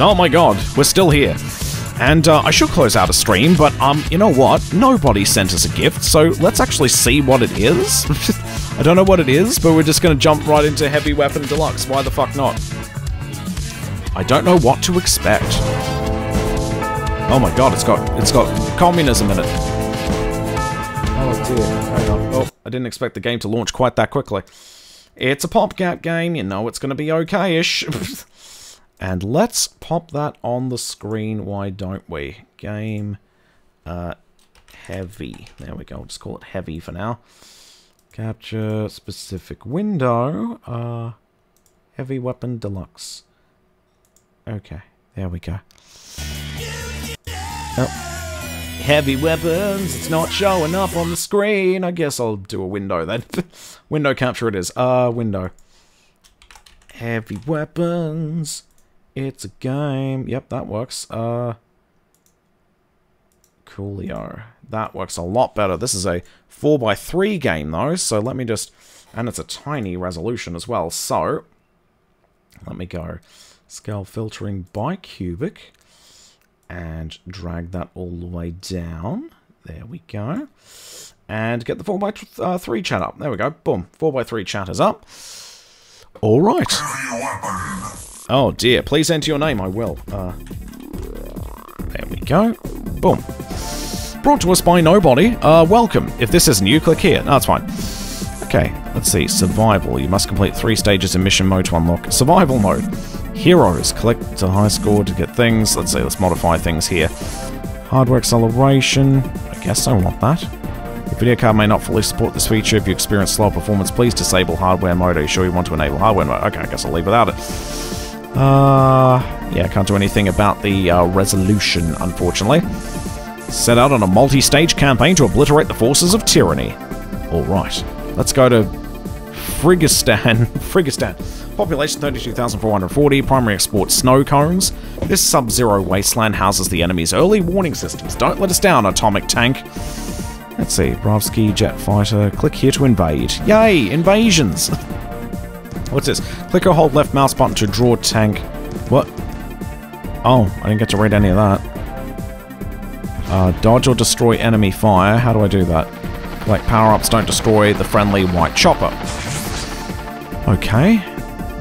Oh my god, we're still here. And uh, I should close out a stream, but um, you know what? Nobody sent us a gift, so let's actually see what it is. I don't know what it is, but we're just gonna jump right into Heavy Weapon Deluxe. Why the fuck not? I don't know what to expect. Oh my god, it's got it's got communism in it. Oh dear. Hang on. Oh, I didn't expect the game to launch quite that quickly. It's a pop PopCap game, you know it's gonna be okay-ish. And let's pop that on the screen, why don't we? Game uh, heavy. There we go, just call it heavy for now. Capture specific window. Uh, heavy weapon deluxe. Okay, there we go. Oh. Heavy weapons, it's not showing up on the screen. I guess I'll do a window then. window capture it is. Uh, window. Heavy weapons. It's a game. Yep, that works. Uh, Coolio. That works a lot better. This is a 4x3 game, though, so let me just... And it's a tiny resolution as well, so... Let me go. Scale filtering by cubic. And drag that all the way down. There we go. And get the 4x3 chat up. There we go. Boom. 4x3 chat is up. All right. Oh dear, please enter your name, I will. Uh, there we go. Boom. Brought to us by nobody. Uh, welcome. If this isn't you, click here. No, that's fine. Okay, let's see. Survival. You must complete three stages in mission mode to unlock survival mode. Heroes. Collect a high score to get things. Let's see, let's modify things here. Hardware acceleration. I guess I want that. The video card may not fully support this feature. If you experience slow performance, please disable hardware mode. Are you sure you want to enable hardware mode? Okay, I guess I'll leave without it. Uh, yeah, can't do anything about the uh, resolution, unfortunately. Set out on a multi-stage campaign to obliterate the forces of tyranny. Alright, let's go to Frigistan. Frigistan. Population 32,440, primary export snow cones. This sub-zero wasteland houses the enemy's early warning systems. Don't let us down, atomic tank. Let's see, Bravsky jet fighter. Click here to invade. Yay, invasions! What's this? Click or hold left mouse button to draw tank. What? Oh, I didn't get to read any of that. Uh, dodge or destroy enemy fire. How do I do that? Like, power-ups don't destroy the friendly white chopper. Okay.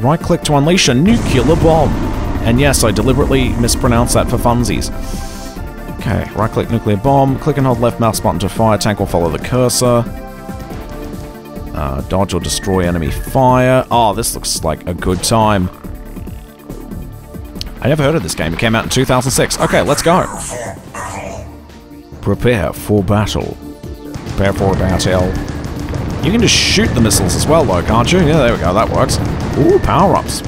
Right-click to unleash a nuclear bomb. And yes, I deliberately mispronounced that for funsies. Okay, right-click nuclear bomb. Click and hold left mouse button to fire. Tank will follow the cursor. Uh, dodge or destroy enemy fire. Oh, this looks like a good time. I never heard of this game. It came out in 2006. Okay, let's go. Prepare for battle. Prepare for battle. You can just shoot the missiles as well, though, can't you? Yeah, there we go. That works. Ooh, power-ups.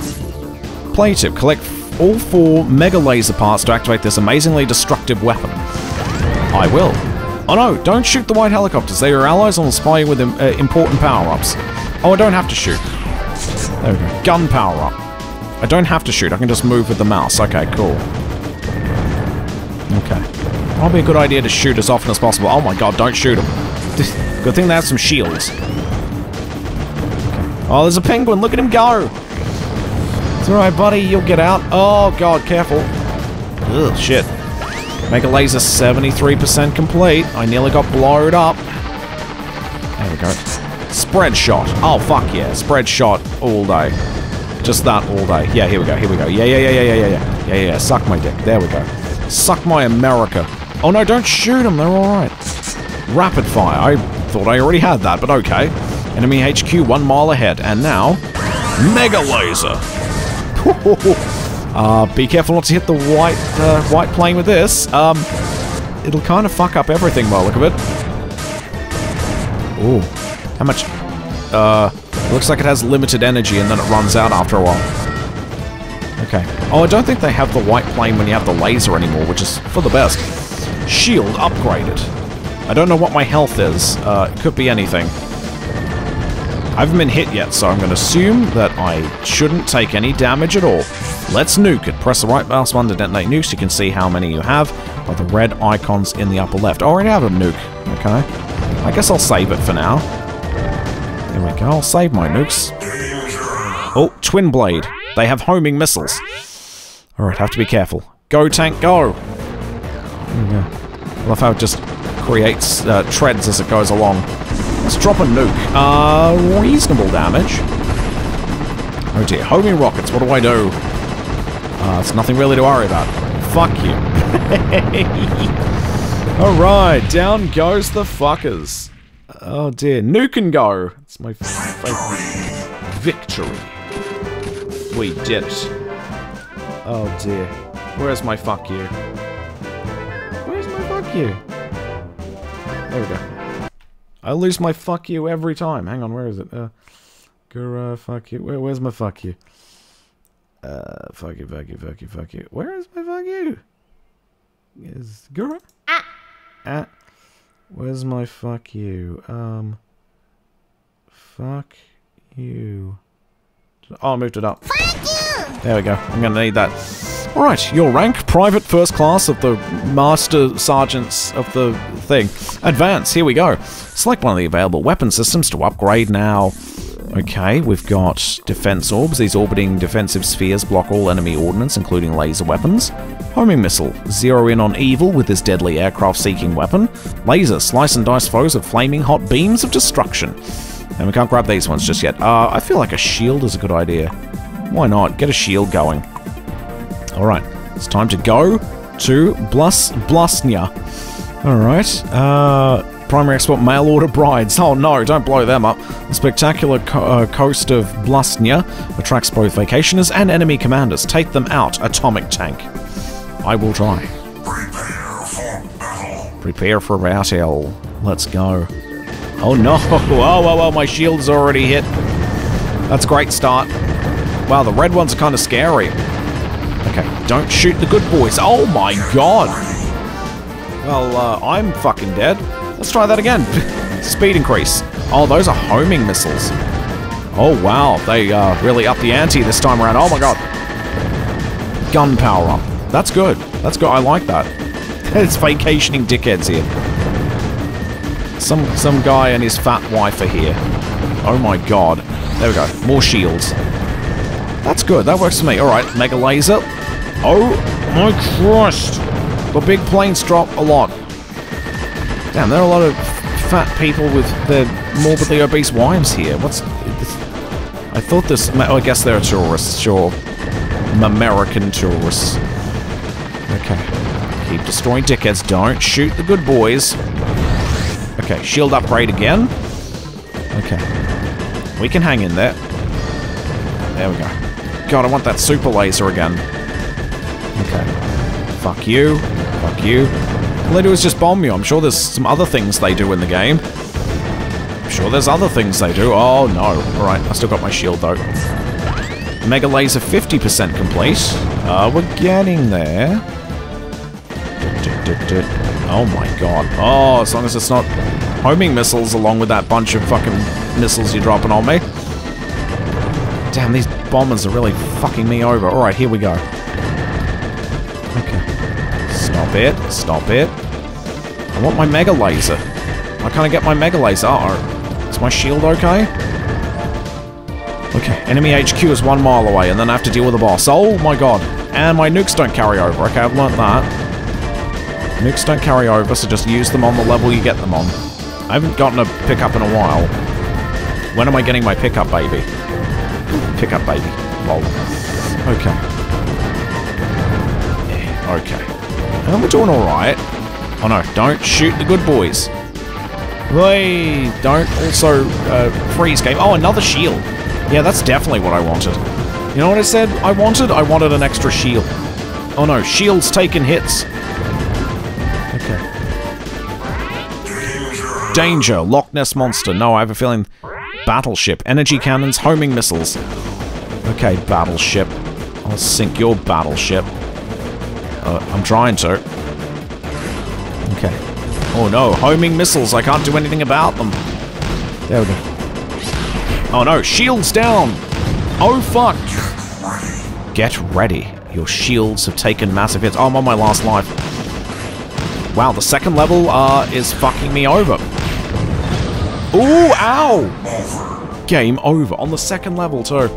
Play tip. Collect all four mega laser parts to activate this amazingly destructive weapon. I will. Oh no, don't shoot the white helicopters. They are allies and will spy with uh, important power-ups. Oh, I don't have to shoot. There we go. Gun power-up. I don't have to shoot. I can just move with the mouse. Okay, cool. Okay. Probably a good idea to shoot as often as possible. Oh my god, don't shoot them. Good thing they have some shields. Oh, there's a penguin. Look at him go. It's alright, buddy. You'll get out. Oh god, careful. Ugh, shit. Mega Laser 73% complete. I nearly got blowed up. There we go. Spread shot. Oh, fuck yeah. Spread shot all day. Just that all day. Yeah, here we go, here we go. Yeah, yeah, yeah, yeah, yeah, yeah, yeah. Yeah, yeah, suck my dick. There we go. Suck my America. Oh no, don't shoot them. They're alright. Rapid fire. I thought I already had that, but okay. Enemy HQ one mile ahead. And now, Mega Laser. Uh, be careful not to hit the white uh, white plane with this. Um, it'll kind of fuck up everything by the look of it. Ooh. How much? Uh, looks like it has limited energy and then it runs out after a while. Okay. Oh, I don't think they have the white plane when you have the laser anymore, which is for the best. Shield upgraded. I don't know what my health is. Uh, it could be anything. I haven't been hit yet, so I'm going to assume that I shouldn't take any damage at all. Let's nuke it. Press the right mouse button to detonate nukes. You can see how many you have by the red icons in the upper left. I already have a nuke. Okay. I guess I'll save it for now. There we go. I'll save my nukes. Oh, Twin Blade. They have homing missiles. Alright, have to be careful. Go, tank, go! Yeah. Love how it just creates uh, treads as it goes along. Let's drop a nuke. Uh, reasonable damage. Oh dear, homing rockets, what do I do? Uh, it's nothing really to worry about. Fuck you. Alright, down goes the fuckers. Oh dear, nuke and go. It's my favorite. Victory. We did it. Oh dear. Where's my fuck you? Where's my fuck you? There we go. I lose my fuck you every time. Hang on, where is it? Uh, Gura, fuck you. Where, where's my fuck you? Uh, fuck you, fuck you, fuck you, fuck you. Where is my fuck you? Is Gura? Ah. Ah. Where's my fuck you? Um. Fuck you. Oh, I moved it up. Fuck you! There we go. I'm gonna need that. Alright, your rank, Private First Class of the Master Sergeants of the thing. Advance, here we go. Select one of the available weapon systems to upgrade now. Okay, we've got defense orbs. These orbiting defensive spheres block all enemy ordnance, including laser weapons. Homing missile. Zero in on evil with this deadly aircraft-seeking weapon. Laser. Slice and dice foes with flaming hot beams of destruction. And we can't grab these ones just yet. Uh, I feel like a shield is a good idea. Why not? Get a shield going. Alright, it's time to go to Blus Blusnia. Alright, uh... Primary export mail order brides. Oh no, don't blow them up. The spectacular co uh, coast of Blusnia attracts both vacationers and enemy commanders. Take them out, atomic tank. I will try. Prepare for battle. Prepare for battle. Let's go. Oh no! Whoa, oh, oh, my shield's already hit. That's a great start. Wow, the red ones are kind of scary. Okay, don't shoot the good boys. Oh my god! Well, uh, I'm fucking dead. Let's try that again. Speed increase. Oh, those are homing missiles. Oh, wow. They uh, really upped the ante this time around. Oh, my God. Gun power up. That's good. That's good. I like that. it's vacationing dickheads here. Some, some guy and his fat wife are here. Oh, my God. There we go. More shields. That's good. That works for me. All right. Mega laser. Oh, my Christ. The big planes drop a lot. Damn, there are a lot of fat people with their morbidly obese wives here. What's... This? I thought this... Oh, I guess they're tourists, sure. American tourists. Okay. Keep destroying dickheads. Don't shoot the good boys. Okay, shield upgrade again. Okay. We can hang in there. There we go. God, I want that super laser again. Okay. Fuck you. Fuck you. All they do is just bomb you. I'm sure there's some other things they do in the game. I'm sure there's other things they do. Oh, no. Alright, I still got my shield, though. Mega Laser 50% complete. Uh, we're getting there. Oh my god. Oh, as long as it's not homing missiles along with that bunch of fucking missiles you're dropping on me. Damn, these bombers are really fucking me over. Alright, here we go. Okay. Stop it. Stop it. I want my Mega Laser. Why can't I get my Mega Laser? Oh Is my shield okay? Okay, enemy HQ is one mile away, and then I have to deal with the boss. Oh my god. And my nukes don't carry over. Okay, I've learnt that. Nukes don't carry over, so just use them on the level you get them on. I haven't gotten a pickup in a while. When am I getting my pickup, baby? Pickup, baby. Lol. Okay. Yeah, okay. And we're doing alright. Oh no, don't shoot the good boys. Hey, don't also uh, freeze game. Oh, another shield. Yeah, that's definitely what I wanted. You know what I said I wanted? I wanted an extra shield. Oh no, shields taking hits. Okay. Danger, Loch Ness Monster. No, I have a feeling... Battleship, energy cannons, homing missiles. Okay, battleship. I'll sink your battleship. Uh, I'm trying to. Okay. Oh no, homing missiles. I can't do anything about them. There we go. Oh no, shields down! Oh fuck! Get ready. Your shields have taken massive hits. Oh, I'm on my last life. Wow, the second level uh, is fucking me over. Ooh, ow! Game over. On the second level, too.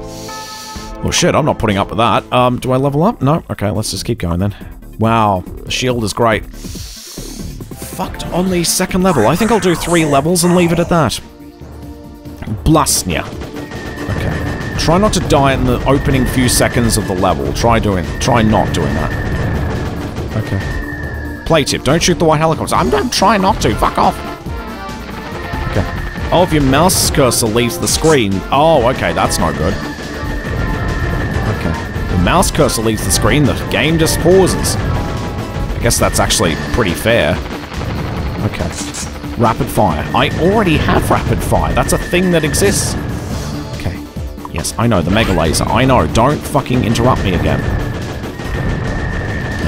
Well, shit, I'm not putting up with that. Um, do I level up? No? Okay, let's just keep going then. Wow, the shield is great. Fucked on the second level. I think I'll do three levels and leave it at that. Blasnia. Okay. Try not to die in the opening few seconds of the level. Try doing, try not doing that. Okay. Play tip, don't shoot the white helicopters. I'm, I'm trying not to, fuck off. Okay. Oh, if your mouse cursor leaves the screen. Oh, okay, that's no good. Okay. The mouse cursor leaves the screen, the game just pauses. I guess that's actually pretty fair. Okay. Rapid fire. I already have rapid fire. That's a thing that exists. Okay. Yes, I know, the mega laser. I know. Don't fucking interrupt me again.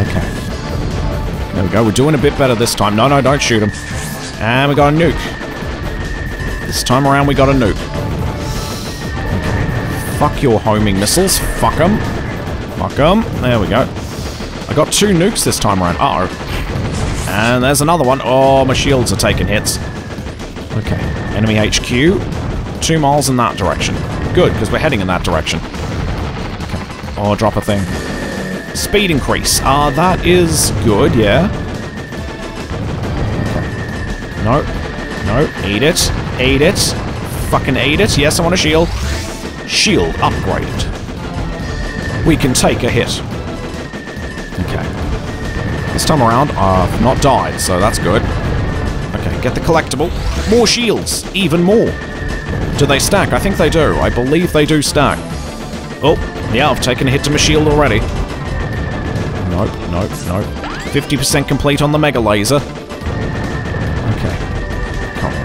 Okay. There we go. We're doing a bit better this time. No, no, don't shoot him. And we got a nuke. This time around, we got a nuke. Fuck your homing missiles. Fuck them. Fuck them. There we go. I got two nukes this time around. Uh-oh. And there's another one. Oh, my shields are taking hits. Okay. Enemy HQ. Two miles in that direction. Good, because we're heading in that direction. Okay. Oh, drop a thing. Speed increase. Ah, uh, that is good, yeah. Okay. No. No. Eat it. Eat it. Fucking eat it. Yes, I want a shield. Shield upgraded. We can take a hit. Okay. This time around, I've not died, so that's good. Okay, get the collectible. More shields. Even more. Do they stack? I think they do. I believe they do stack. Oh, yeah, I've taken a hit to my shield already. Nope, nope, nope. 50% complete on the Mega Laser.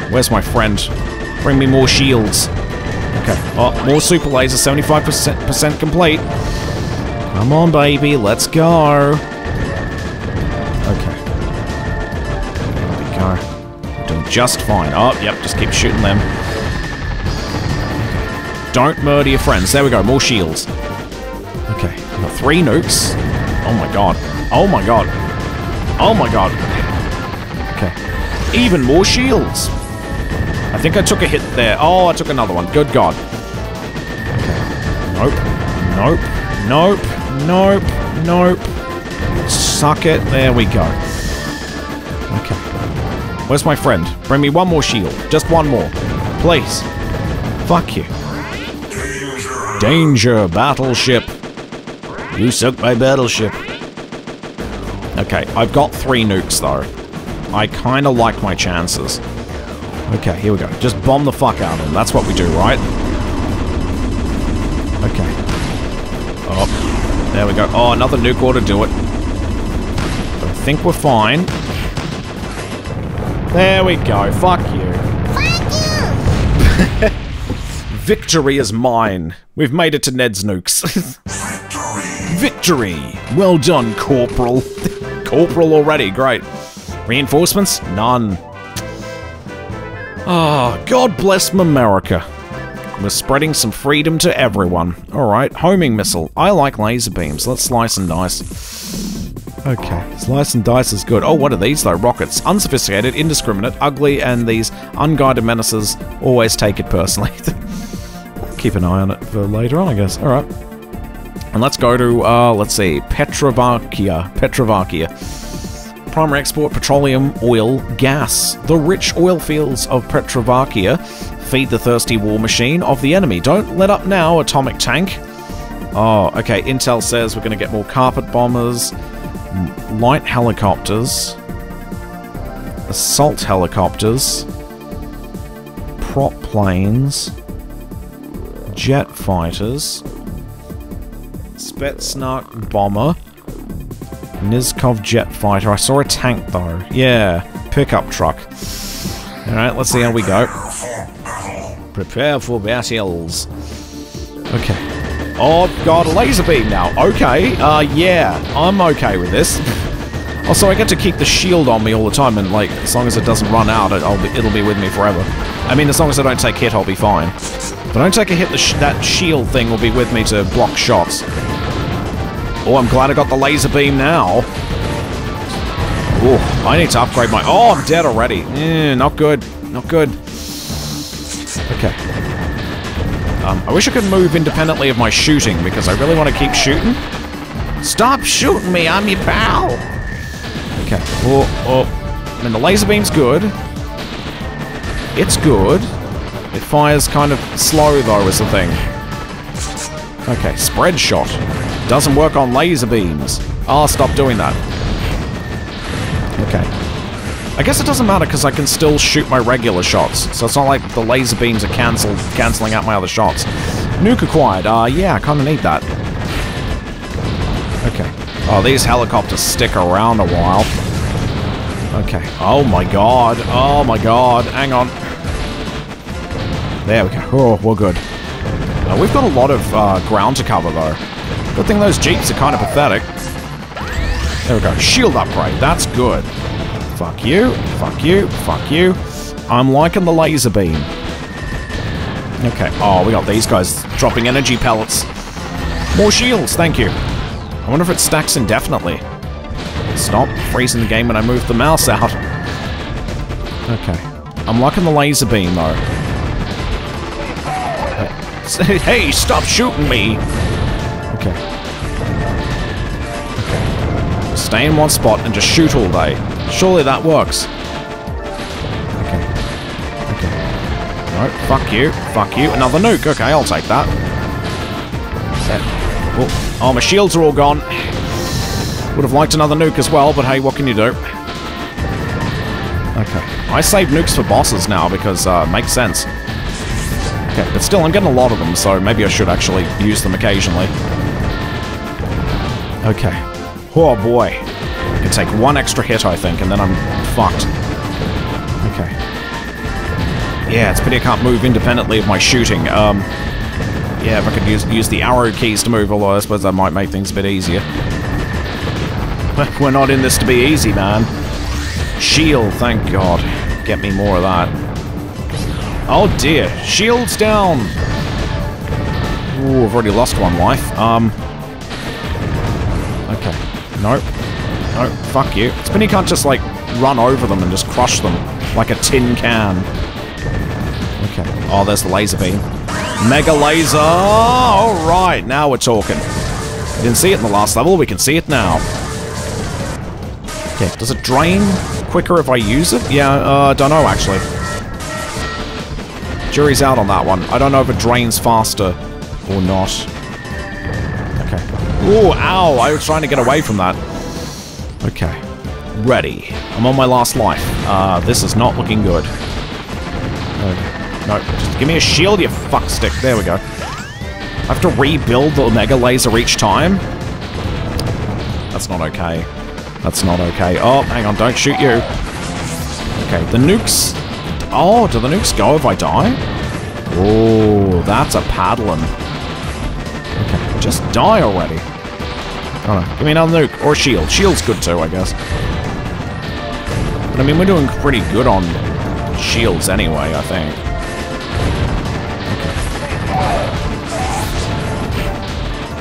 Where's my friend? Bring me more shields. Okay. Oh, more Super Laser, 75% complete. Come on, baby, let's go. Okay. There we go. Doing just fine. Oh, yep, just keep shooting them. Don't murder your friends. There we go, more shields. Okay, got three nukes. Oh my god. Oh my god. Oh my god. Okay. Even more shields. I think I took a hit there. Oh, I took another one. Good god. Nope. Nope. Nope. Nope. Nope. Suck it. There we go. Okay. Where's my friend? Bring me one more shield. Just one more. Please. Fuck you. Danger. Danger, battleship. You suck my battleship. Okay, I've got three nukes though. I kind of like my chances. Okay, here we go. Just bomb the fuck out of them. That's what we do, right? Okay. Oh, there we go. Oh, another nuke ought to do it. I think we're fine. There we go. Fuck you. Victory is mine. We've made it to Ned's nukes. Victory. Victory! Well done, Corporal. Corporal already, great. Reinforcements? None. Ah, God bless America. We're spreading some freedom to everyone. Alright, homing missile. I like laser beams. Let's slice and dice. Okay, slice and dice is good. Oh, what are these though? Rockets. Unsophisticated, indiscriminate, ugly, and these unguided menaces always take it personally. Keep an eye on it for later on, I guess. Alright. And let's go to, uh, let's see, Petrovakia. Petrovakia. Primary export petroleum, oil, gas. The rich oil fields of Petrovakia feed the thirsty war machine of the enemy. Don't let up now, atomic tank. Oh, okay. Intel says we're going to get more carpet bombers, light helicopters, assault helicopters, prop planes, jet fighters. Spetsnaz bomber. Nizkov jet fighter. I saw a tank though. Yeah, pickup truck. Alright, let's see how we go. Prepare for battles. Okay. Oh god, a laser beam now. Okay, uh, yeah, I'm okay with this. Also, I get to keep the shield on me all the time, and like, as long as it doesn't run out, it, will be, it'll be with me forever. I mean, as long as I don't take hit, I'll be fine. If I don't take a hit, sh that shield thing will be with me to block shots. Oh, I'm glad I got the laser beam now. Oh, I need to upgrade my... Oh, I'm dead already. Eh, not good. Not good. Okay. Um, I wish I could move independently of my shooting, because I really want to keep shooting. Stop shooting me, I'm your pal! Okay, oh, oh. I mean, the laser beam's good. It's good. It fires kind of slow, though, is the thing. Okay, spread shot. Doesn't work on laser beams. I'll stop doing that. Okay. I guess it doesn't matter because I can still shoot my regular shots. So it's not like the laser beams are cancelled, cancelling out my other shots. Nuke acquired. Uh, yeah, I kind of need that. Okay. Oh, these helicopters stick around a while. Okay. Oh my god. Oh my god. Hang on. There we go. Oh, we're good. Uh, we've got a lot of uh, ground to cover, though. Good thing those jeeps are kind of pathetic. There we go. Shield upgrade. That's good. Fuck you. Fuck you. Fuck you. I'm liking the laser beam. Okay. Oh, we got these guys dropping energy pellets. More shields. Thank you. I wonder if it stacks indefinitely. Stop freezing the game when I move the mouse out. Okay. I'm liking the laser beam, though. Hey, stop shooting me! Okay. Stay in one spot and just shoot all day. Surely that works. Okay. Okay. No, fuck you. Fuck you. Another nuke. Okay, I'll take that. Oh, oh, my shields are all gone. Would have liked another nuke as well, but hey, what can you do? Okay. I save nukes for bosses now because, uh, makes sense. Okay, but still, I'm getting a lot of them, so maybe I should actually use them occasionally. Okay. Oh boy. I can take one extra hit, I think, and then I'm fucked. Okay. Yeah, it's pity I can't move independently of my shooting. Um, yeah, if I could use, use the arrow keys to move, although I suppose that might make things a bit easier. We're not in this to be easy, man. Shield, thank God. Get me more of that. Oh dear, shields down! Ooh, I've already lost one life. Um. Okay. Nope. Nope, fuck you. Spinny can't just, like, run over them and just crush them like a tin can. Okay. Oh, there's the laser beam. Mega laser! Alright, now we're talking. We didn't see it in the last level, we can see it now. Okay, does it drain quicker if I use it? Yeah, uh, don't know, actually. Jury's out on that one. I don't know if it drains faster or not. Okay. Ooh, ow! I was trying to get away from that. Okay. Ready. I'm on my last life. Uh, this is not looking good. No, no, just give me a shield, you fuckstick. There we go. I have to rebuild the Mega Laser each time? That's not okay. That's not okay. Oh, hang on, don't shoot you. Okay, the nukes Oh, do the nukes go if I die? Oh, that's a paddling. Okay, just die already. Oh no, give me another nuke. Or shield. Shield's good too, I guess. But I mean, we're doing pretty good on shields anyway, I think.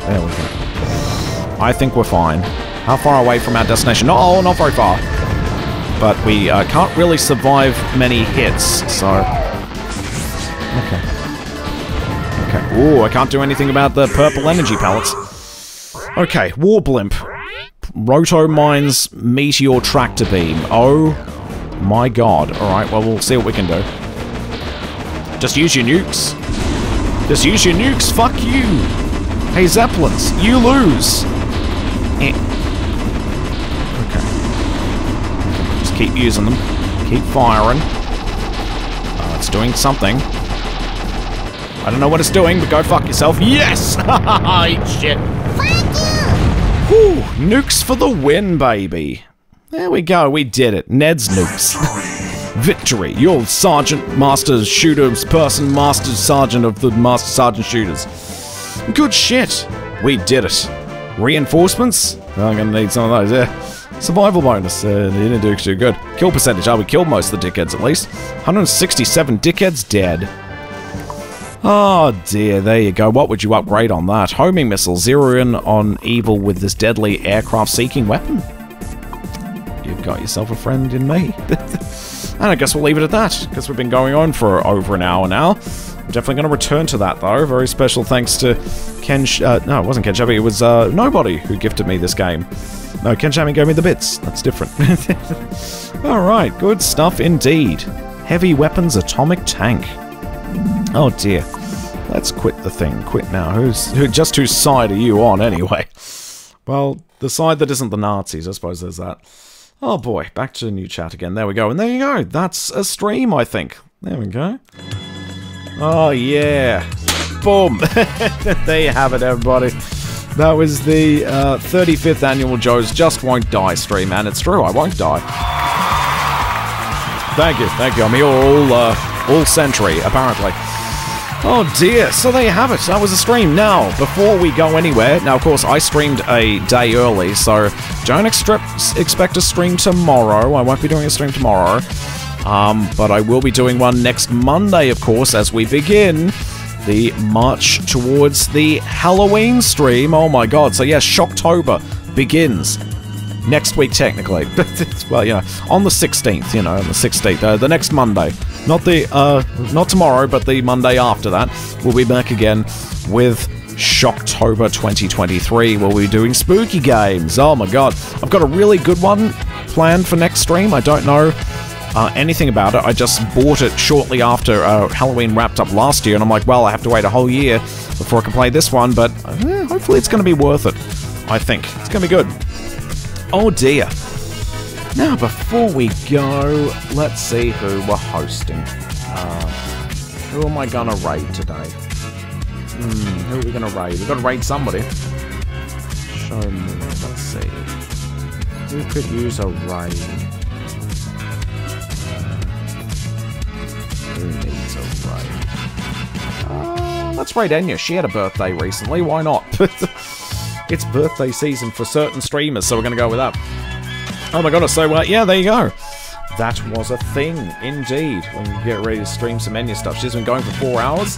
There we go. I think we're fine. How far away from our destination? No, oh, not very far but we uh, can't really survive many hits, so... Okay. Okay. Ooh, I can't do anything about the purple energy pellets. Okay, War Blimp. Roto Mines Meteor Tractor Beam. Oh my god. Alright, well, we'll see what we can do. Just use your nukes. Just use your nukes. Fuck you. Hey, Zeppelins, you lose. Eh. Okay. Just keep using them. Keep firing. Uh, it's doing something. I don't know what it's doing, but go fuck yourself. Yes! Shit. Thank you! Whew, nukes for the win, baby. There we go, we did it. Ned's nukes. Victory. You're Sergeant Master Shooters person, Master Sergeant of the Master Sergeant Shooters. Good shit. We did it. Reinforcements? I'm gonna need some of those, yeah. Survival bonus. Uh, didn't do too good. Kill percentage. Oh, we killed most of the dickheads at least. 167 dickheads dead. Oh dear, there you go. What would you upgrade on that? Homing missile. Zero in on evil with this deadly aircraft seeking weapon. You've got yourself a friend in me. And I guess we'll leave it at that, because we've been going on for over an hour now. We're definitely going to return to that, though. Very special thanks to Ken... Sh uh, no, it wasn't Ken Shabby. It was uh, Nobody who gifted me this game. No, Ken Shabby gave me the bits. That's different. Alright, good stuff indeed. Heavy Weapons Atomic Tank. Oh, dear. Let's quit the thing. Quit now. Who's who? Just whose side are you on, anyway? Well, the side that isn't the Nazis. I suppose there's that. Oh boy, back to the new chat again. There we go. And there you go. That's a stream, I think. There we go. Oh yeah. Boom. there you have it, everybody. That was the uh, 35th annual Joe's Just Won't Die stream, and it's true, I won't die. Thank you, thank you. I'm here all, uh, all century, apparently. Oh dear, so there you have it. That was a stream. Now, before we go anywhere, now of course I streamed a day early, so don't expect a stream tomorrow. I won't be doing a stream tomorrow. Um, but I will be doing one next Monday, of course, as we begin the march towards the Halloween stream. Oh my god, so yes, Shocktober begins next week technically. well, you know, on the 16th, you know, on the 16th, uh, the next Monday. Not the, uh, not tomorrow, but the Monday after that. We'll be back again with Shocktober 2023. where We'll be doing spooky games. Oh my god. I've got a really good one planned for next stream. I don't know uh, anything about it. I just bought it shortly after uh, Halloween wrapped up last year, and I'm like, well, I have to wait a whole year before I can play this one, but uh, hopefully it's going to be worth it. I think. It's going to be good. Oh dear. Now, before we go, let's see who we're hosting. Uh, who am I gonna raid today? Hmm, who are we gonna raid? We've gotta raid somebody. Show me, let's see. Who could use a raid? Who needs a raid? Uh, let's raid Enya. She had a birthday recently, why not? it's birthday season for certain streamers, so we're to go with that. Oh my goodness, so uh, yeah, there you go. That was a thing, indeed. When we get ready to stream some Enya stuff. She's been going for four hours.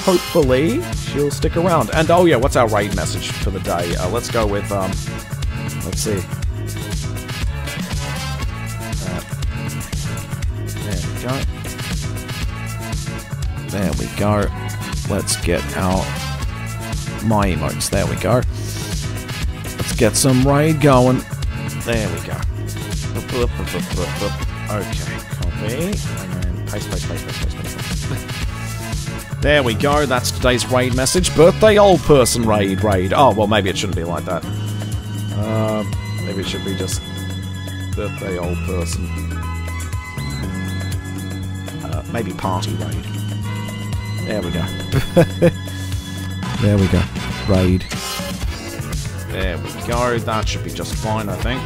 Hopefully, she'll stick around. And oh yeah, what's our raid message for the day? Uh, let's go with, um, let's see. Uh, there we go. There we go. Let's get our my emotes. There we go. Let's get some raid going. There we go. Okay, copy. And then paste, paste, paste, paste, paste, paste. there we go. That's today's raid message. Birthday old person raid, raid. Oh, well, maybe it shouldn't be like that. Uh, maybe it should be just birthday old person. Uh, maybe party raid. There we go. there we go. Raid. There we go. That should be just fine, I think.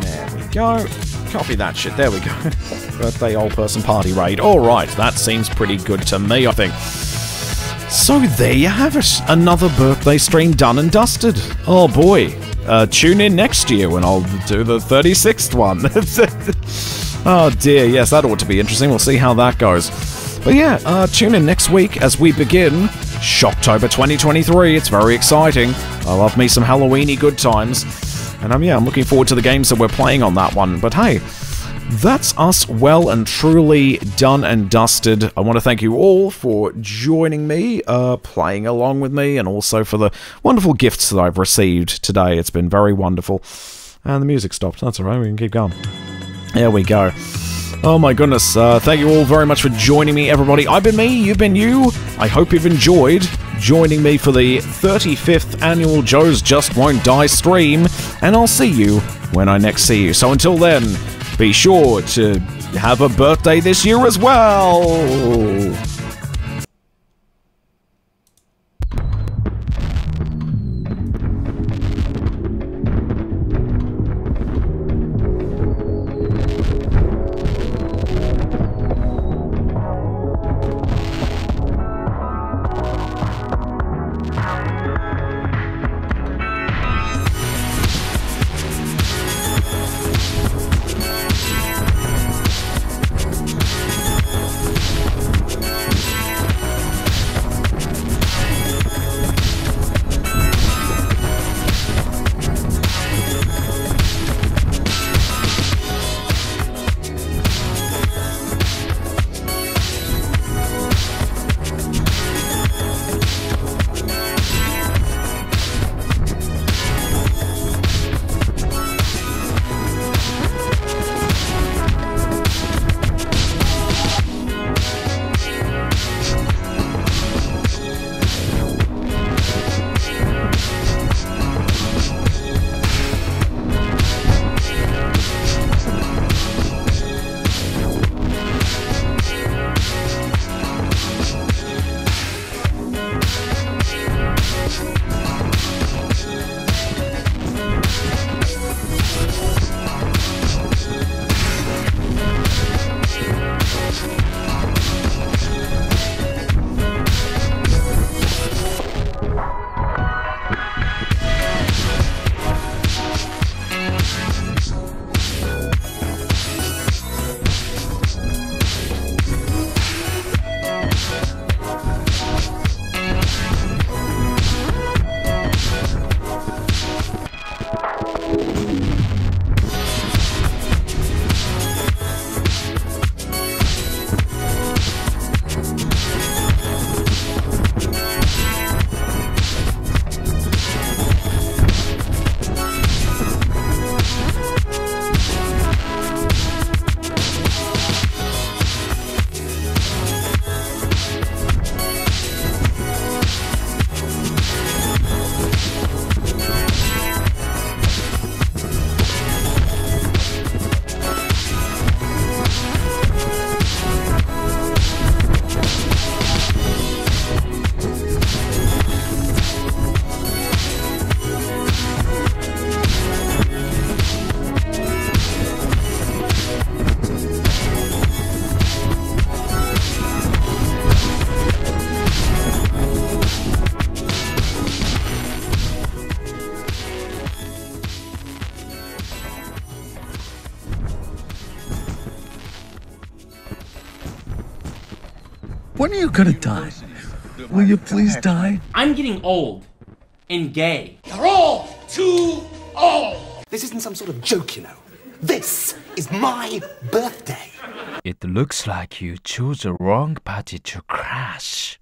There we go. Copy that shit. There we go. Birthday old person party raid. Alright, that seems pretty good to me, I think. So there you have it. Another birthday stream done and dusted. Oh boy. Uh, tune in next year when I'll do the 36th one. oh dear, yes, that ought to be interesting. We'll see how that goes. But yeah, uh, tune in next week as we begin Shocktober 2023. It's very exciting. I love me some Halloweeny good times. And um, yeah, I'm looking forward to the games that we're playing on that one. But hey, that's us well and truly done and dusted. I want to thank you all for joining me, uh, playing along with me, and also for the wonderful gifts that I've received today. It's been very wonderful. And the music stopped. That's alright, we can keep going. There we go. Oh my goodness. Uh, thank you all very much for joining me, everybody. I've been me, you've been you. I hope you've enjoyed joining me for the 35th annual Joe's Just Won't Die stream, and I'll see you when I next see you. So until then, be sure to have a birthday this year as well. Gonna die? Will you please die? I'm getting old and gay. You're all too old. This isn't some sort of joke, you know. This is my birthday. It looks like you chose the wrong party to crash.